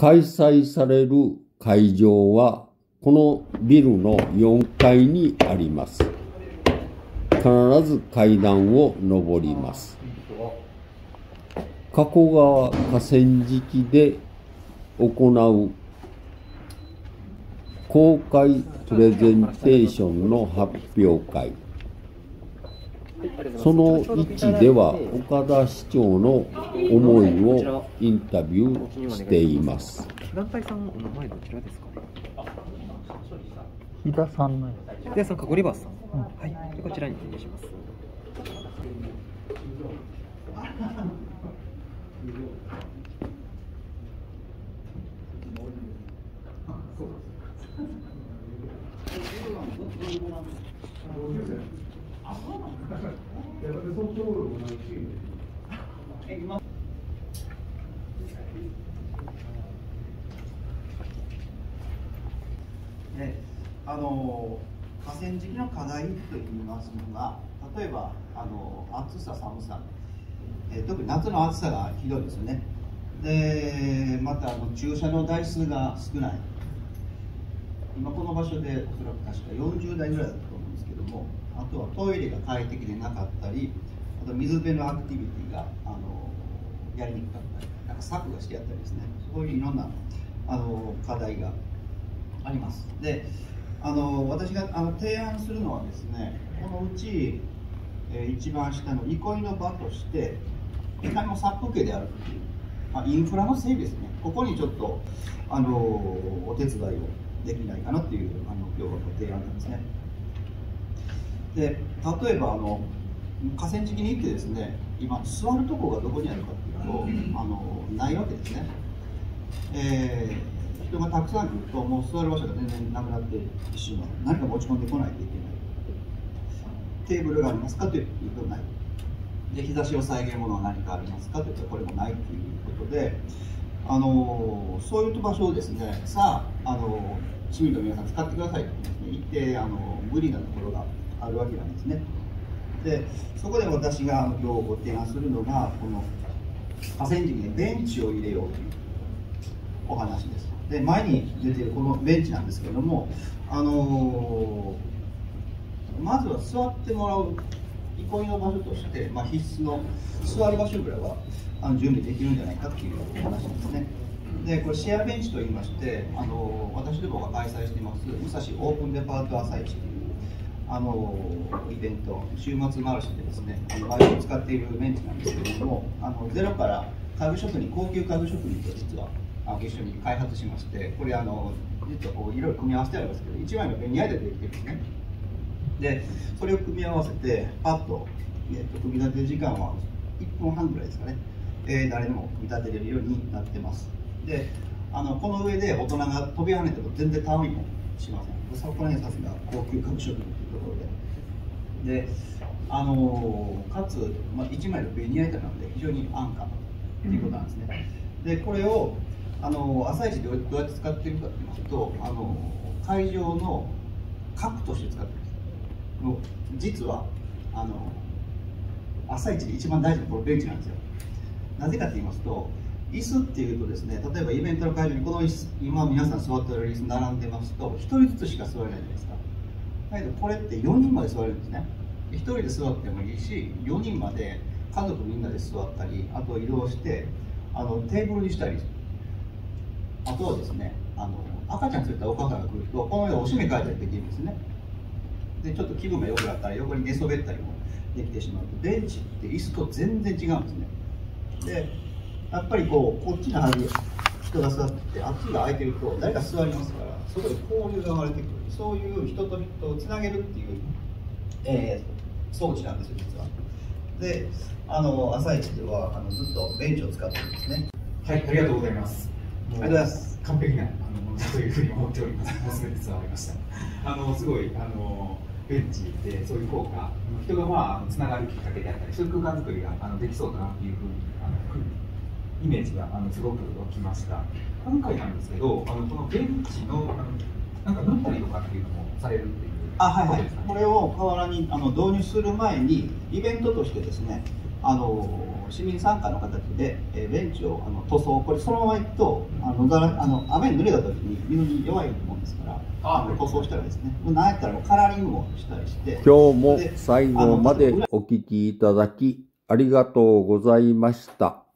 開催される会場はこのビルの4階にあります。必ず階段を上ります。加古川河川敷で行う公開プレゼンテーションの発表会。その位置では岡田市長の思いをインタビューしています。団体さんのお名前どちらですか？飛田さんのやで、さんかゴリバースさん。うんはい。で、こちらにお願いします。であの河川敷の課題といいますのが例えばあの暑さ寒さ、え特に夏の暑さがひどいですよね。でまたあの駐車の台数が少ない。今この場所でおそらく確か40台ぐらいだったと思うんですけどもあとはトイレが快適でなかったりあと水辺のアクティビティがあのやりにくかったりなんか柵がしてあったりですねそういういろんなあの課題があります。であの私があの提案するのはですねこのうち、えー一番下の憩いの場としていかにも殺風景であるという、まあ、インフラの整備ですね。ここにちょっとあのお手伝いをできないかなっていうあの今日はご提案なんですね。で例えばあの河川敷に行ってですね今座るとこがどこにあるかっていうとあのないわけですね。えー人がたくさん来るともう座る場所が全然なくなってしまう何か持ち込んでこないといけない。テーブルがありますかというとない。で日差しを遮るものは何かありますかというとこれもないということであのそういう場所をですねさああの市民の皆さん使ってくださいと言ってあの無理なところがあるわけなんですね。でそこで私があの今日ご提案するのがこの河川敷にベンチを入れようというお話です。で前に出ているこのベンチなんですけれどもあのまずは座ってもらう憩いの場所として、まあ、必須の座る場所ぐらいはあの準備できるんじゃないかっていう話ですね。でこれシェアベンチといいましてあの私どもが開催しています武蔵オープンデパート朝市というあのイベント週末マルシェでですねあの毎日使っているベンチなんですけれどもあのゼロから家具職人高級家具職人と実はあの一緒に開発しましてこれあの実はこういろいろ組み合わせてあるんですけど一枚のベニヤでできてるんですね。でそれを組み合わせてパッと,、えっと組み立てる時間は1分半ぐらいですかね、えー誰でも組み立てれるようになってます。であのこの上で大人が飛び跳ねても全然たわみもしません。そこら辺さすが高級家具職人というところで。であのかつ、まあ、1枚のベニヤ板なので非常に安価ということなんですね、でこれをあの朝市でどうやって使ってるかと言いますとあの会場の核として使ってるんです。もう実はあの朝市で一番大事なこのベンチなんですよ。なぜかと言いますと椅子っていうとですね例えばイベントの会場にこの椅子今皆さん座ってる椅子並んでますと1人ずつしか座れないじゃないですか。だけどこれって4人まで座れるんですね。1人で座ってもいいし4人まで家族みんなで座ったりあと移動してあのテーブルにしたり。あとはですねあの赤ちゃん連れたお母さんが来るとこの上でおしめ替えたりできるんですね。でちょっと気分が良くなったら横に寝そべったりもできてしまうとベンチって椅子と全然違うんですねでやっぱりこうこっちの端に人が座ってあっちが空いてると誰か座りますからそこで交流が生まれてくるそういう人と人をつなげるっていう、えー装置なんですよ実はであの朝一ではあのずっとベンチを使ってるんですねはい、ありがとうございます。ありがとうございます完璧なあのというふうに思っております。もうすべて伝わりました。あのすごいあのベンチでそういう効果、人がまあつながるきっかけであったり、そういう空間作りがあのできそうだなっていうふうにあのイメージがあのすごく湧きました。今回なんですけど、あのこのベンチのあのなんか乗ったりとかっていうのもされるっていうあはいはいこれを河原にあの導入する前にイベントとしてですねあの市民参加の形で、えーベンチをあの塗装これそのまま行くとあのざらあの雨に濡れた時に水に弱いもんですからああの塗装したらですねなんやったらもうカラーリングもしたりして今日も最後までお聞きいただきありがとうございました。